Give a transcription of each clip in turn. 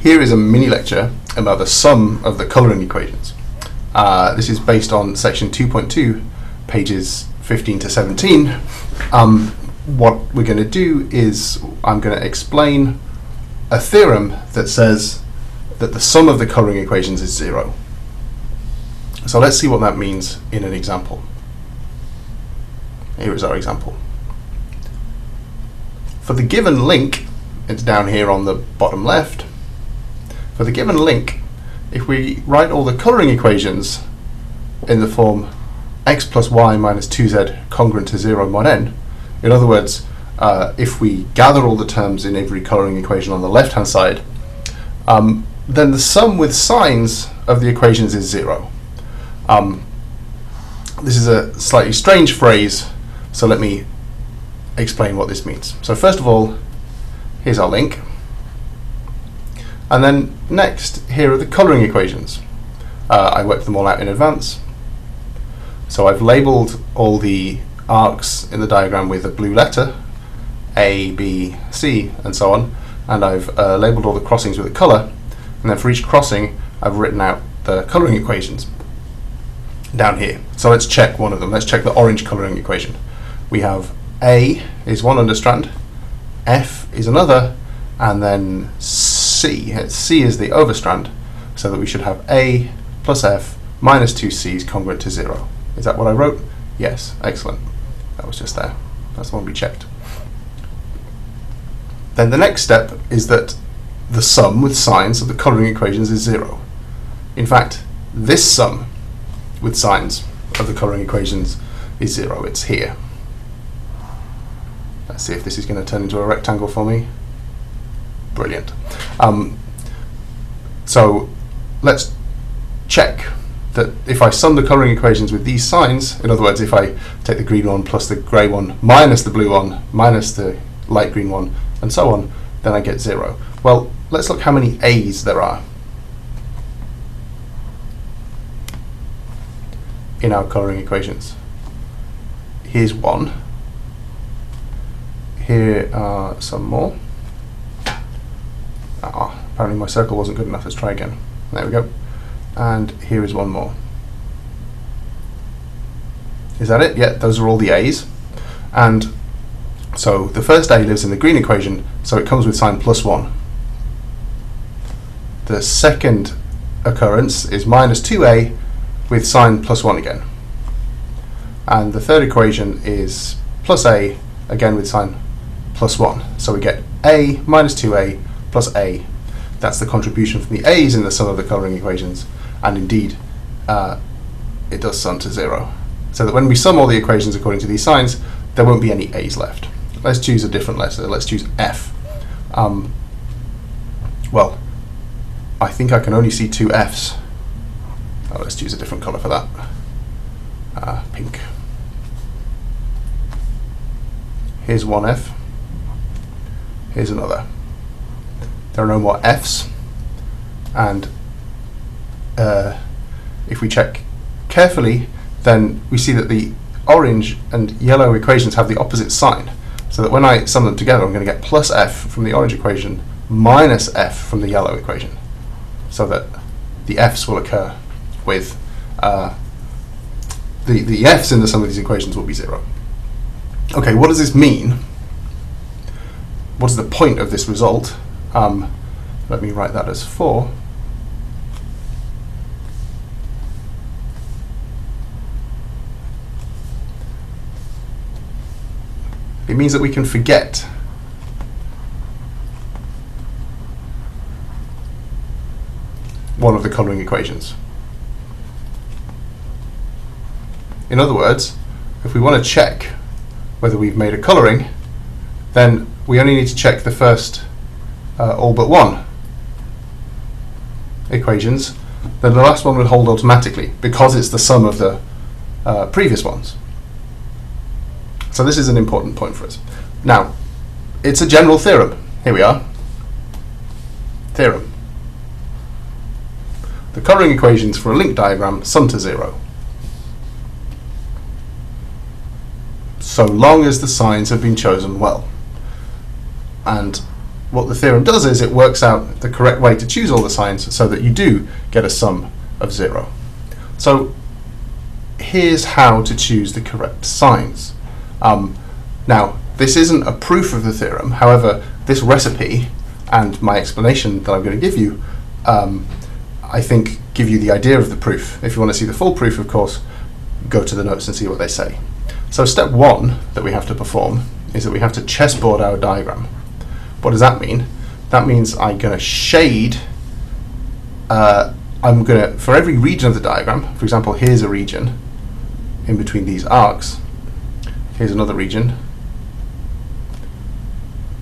Here is a mini lecture about the sum of the colouring equations. Uh, this is based on section 2.2, pages 15 to 17. Um, what we're going to do is I'm going to explain a theorem that says that the sum of the colouring equations is zero. So let's see what that means in an example. Here is our example. For the given link, it's down here on the bottom left, for the given link, if we write all the colouring equations in the form x plus y minus 2z congruent to 0 mod n, in other words, uh, if we gather all the terms in every colouring equation on the left hand side, um, then the sum with signs of the equations is 0. Um, this is a slightly strange phrase, so let me explain what this means. So first of all, here's our link. And then next, here are the colouring equations. Uh, I worked them all out in advance. So I've labelled all the arcs in the diagram with a blue letter, A, B, C, and so on, and I've uh, labelled all the crossings with a colour, and then for each crossing I've written out the colouring equations down here. So let's check one of them. Let's check the orange colouring equation. We have A is one understrand, F is another, and then C. C C is the overstrand, so that we should have A plus F minus 2C is congruent to 0. Is that what I wrote? Yes, excellent. That was just there. That's the one we checked. Then the next step is that the sum with signs of the colouring equations is 0. In fact, this sum with signs of the colouring equations is 0. It's here. Let's see if this is going to turn into a rectangle for me. Brilliant. Um, so let's check that if I sum the colouring equations with these signs, in other words, if I take the green one plus the grey one minus the blue one minus the light green one and so on, then I get zero. Well, let's look how many A's there are in our colouring equations. Here's one. Here are some more. Ah, apparently my circle wasn't good enough. Let's try again. There we go. And here is one more. Is that it? Yeah, those are all the A's. And so the first A lives in the green equation, so it comes with sign plus 1. The second occurrence is minus 2A with sign plus 1 again. And the third equation is plus A, again with sign plus 1. So we get A minus 2A plus A. That's the contribution from the A's in the sum of the colouring equations. And indeed, uh, it does sum to 0. So that when we sum all the equations according to these signs, there won't be any A's left. Let's choose a different letter. Let's choose F. Um, well, I think I can only see two F's. Oh, let's choose a different colour for that. Uh, pink. Here's one F. Here's another. There are no more F's. And uh, if we check carefully, then we see that the orange and yellow equations have the opposite sign. So that when I sum them together, I'm going to get plus f from the orange equation minus f from the yellow equation. So that the f's will occur with uh, the, the f's in the sum of these equations will be zero. Okay, what does this mean? What is the point of this result? Um, let me write that as 4. It means that we can forget one of the colouring equations. In other words, if we want to check whether we've made a colouring, then we only need to check the first uh, all but one equations, then the last one would hold automatically because it's the sum of the uh, previous ones. So this is an important point for us. Now, it's a general theorem. Here we are. Theorem. The colouring equations for a link diagram sum to zero. So long as the signs have been chosen well. And what the theorem does is it works out the correct way to choose all the signs so that you do get a sum of zero. So here's how to choose the correct signs. Um, now, this isn't a proof of the theorem, however, this recipe and my explanation that I'm going to give you, um, I think, give you the idea of the proof. If you want to see the full proof, of course, go to the notes and see what they say. So step one that we have to perform is that we have to chessboard our diagram. What does that mean? That means I'm going to shade, uh, I'm going to, for every region of the diagram, for example, here's a region in between these arcs, here's another region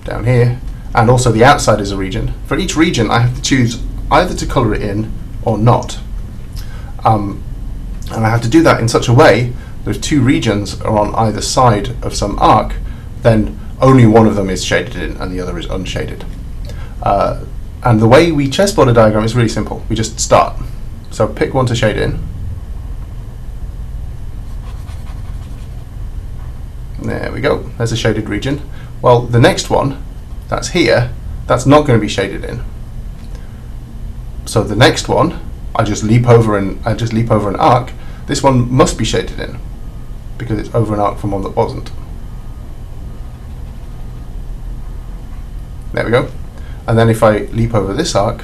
down here, and also the outside is a region. For each region, I have to choose either to colour it in or not. Um, and I have to do that in such a way that if two regions are on either side of some arc, then only one of them is shaded in and the other is unshaded. Uh, and the way we chessboard a diagram is really simple. We just start. So pick one to shade in. There we go. There's a shaded region. Well, the next one, that's here, that's not going to be shaded in. So the next one, I just leap over and I just leap over an arc. This one must be shaded in because it's over an arc from one that wasn't. There we go. And then if I leap over this arc,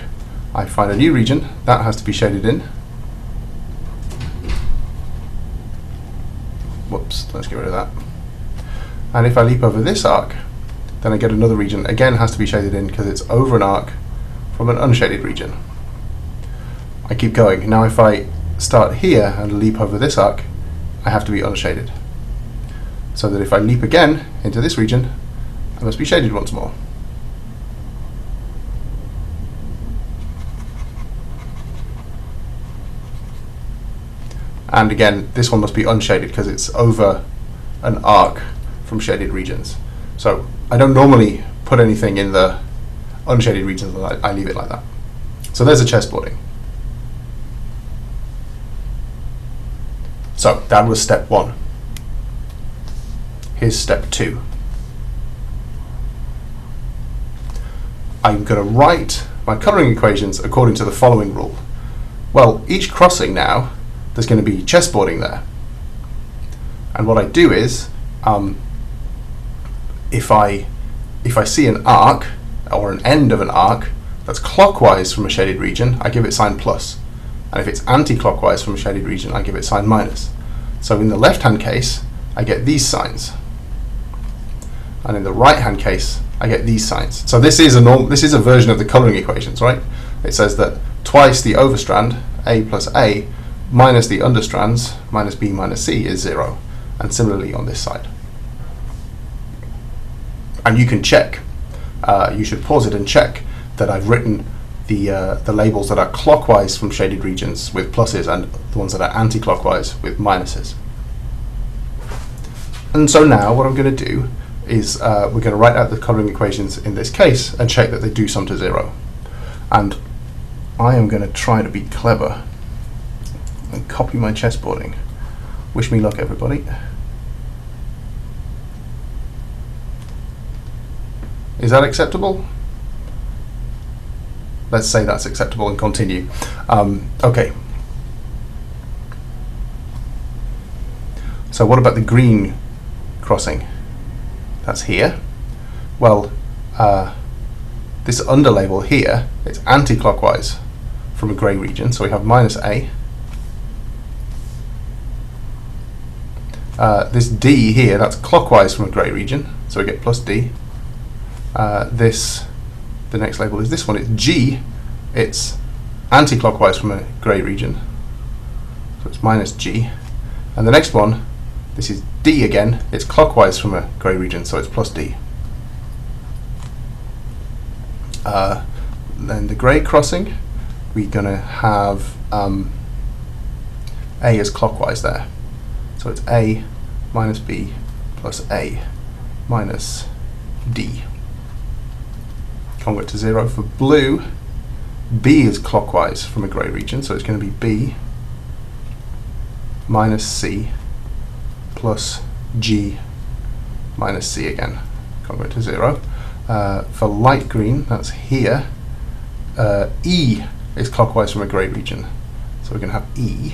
I find a new region that has to be shaded in. Whoops, let's get rid of that. And if I leap over this arc, then I get another region, again has to be shaded in because it's over an arc from an unshaded region. I keep going. Now if I start here and leap over this arc, I have to be unshaded. So that if I leap again into this region, I must be shaded once more. And again, this one must be unshaded because it's over an arc from shaded regions. So I don't normally put anything in the unshaded regions, I, I leave it like that. So there's a chessboarding. So that was step one. Here's step two. I'm going to write my colouring equations according to the following rule. Well, each crossing now, there's going to be chessboarding there. And what I do is, um, if I if I see an arc or an end of an arc that's clockwise from a shaded region, I give it sign plus. And if it's anti-clockwise from a shaded region, I give it sign minus. So in the left-hand case, I get these signs. And in the right-hand case, I get these signs. So this is a norm this is a version of the coloring equations, right? It says that twice the overstrand, A plus A, minus the understrands, minus B minus C, is zero. And similarly on this side and you can check. Uh, you should pause it and check that I've written the uh, the labels that are clockwise from shaded regions with pluses and the ones that are anti-clockwise with minuses. And so now what I'm going to do is uh, we're going to write out the colouring equations in this case and check that they do sum to zero. And I am going to try to be clever and copy my chessboarding. Wish me luck, everybody. Is that acceptable? Let's say that's acceptable and continue. Um, okay. So what about the green crossing? That's here. Well, uh, this under label here, it's anti-clockwise from a grey region, so we have minus A. Uh, this D here, that's clockwise from a grey region, so we get plus D. Uh, this, the next label is this one, it's G, it's anti-clockwise from a grey region, so it's minus G. And the next one, this is D again, it's clockwise from a grey region, so it's plus D. Uh, then the grey crossing, we're going to have um, A is clockwise there. So it's A minus B plus A minus D congruent to zero. For blue, B is clockwise from a grey region, so it's going to be B minus C plus G minus C again, congruent to zero. Uh, for light green, that's here, uh, E is clockwise from a grey region. So we're going to have E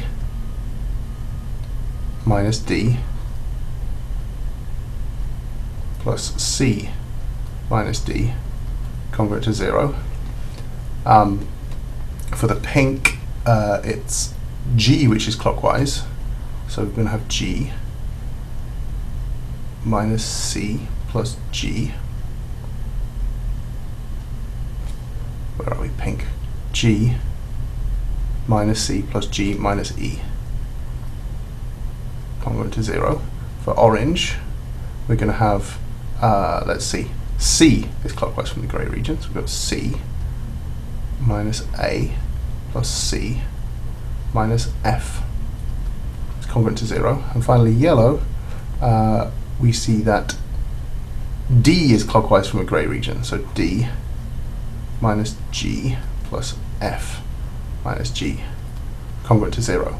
minus D plus C minus D congruent to 0. Um, for the pink, uh, it's G, which is clockwise. So we're going to have G minus C plus G. Where are we? Pink. G minus C plus G minus E. Congruent to 0. For orange, we're going to have, uh, let's see, C is clockwise from the grey region. So we've got C minus A plus C minus F. It's congruent to 0. And finally, yellow, uh, we see that D is clockwise from a grey region. So D minus G plus F minus G, congruent to 0.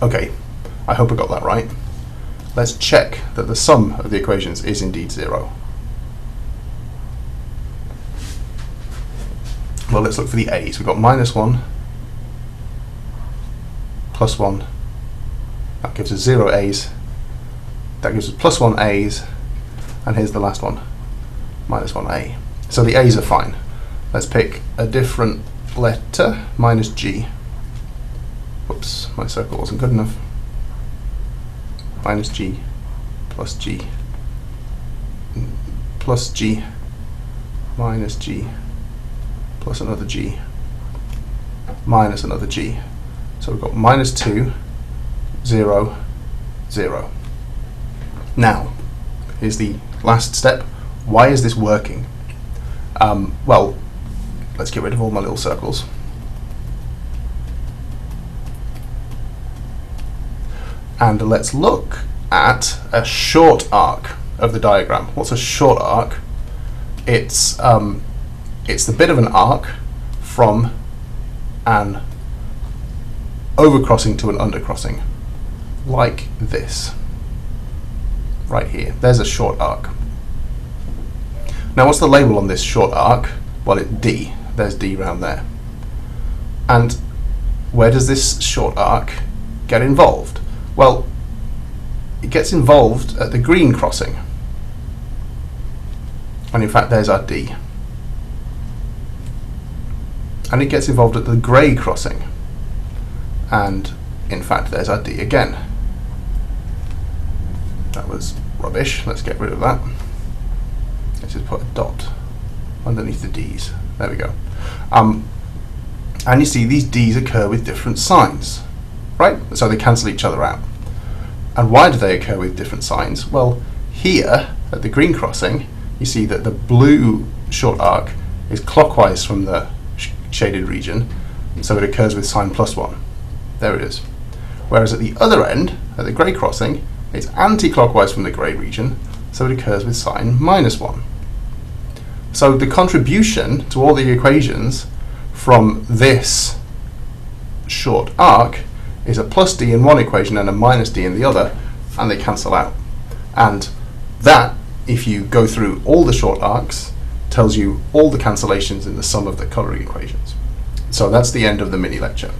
Okay, I hope I got that right. Let's check that the sum of the equations is indeed 0. Well, let's look for the a's. We've got minus 1, plus 1. That gives us 0 a's. That gives us plus 1 a's. And here's the last one, minus 1a. So the a's are fine. Let's pick a different letter, minus g. Whoops, my circle wasn't good enough. Minus g, plus g, plus g, minus g, plus another g, minus another g. So we've got minus 2, 0, 0. Now, here's the last step. Why is this working? Um, well, let's get rid of all my little circles. And let's look at a short arc of the diagram. What's a short arc? It's um, it's the bit of an arc from an overcrossing to an undercrossing, like this. Right here. There's a short arc. Now, what's the label on this short arc? Well, it's D. There's D round there. And where does this short arc get involved? Well, it gets involved at the green crossing. And in fact, there's our D. And it gets involved at the grey crossing. And in fact, there's our D again. That was rubbish. Let's get rid of that. Let's just put a dot underneath the D's. There we go. Um, and you see these D's occur with different signs, right? So they cancel each other out. And why do they occur with different signs? Well, here at the green crossing, you see that the blue short arc is clockwise from the sh shaded region, so it occurs with sign plus one. There it is. Whereas at the other end, at the grey crossing, it's anti-clockwise from the grey region, so it occurs with sign minus one. So the contribution to all the equations from this short arc is a plus d in one equation and a minus d in the other, and they cancel out. And that, if you go through all the short arcs, tells you all the cancellations in the sum of the coloring equations. So that's the end of the mini lecture.